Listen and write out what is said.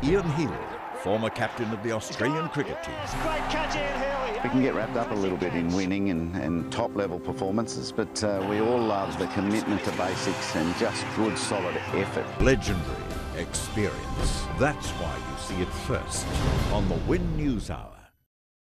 Ian Healy, former captain of the Australian cricket team. We can get wrapped up a little bit in winning and, and top level performances, but uh, we all love the commitment to basics and just good, solid effort. Legendary experience. That's why you see it first on the Win News Hour.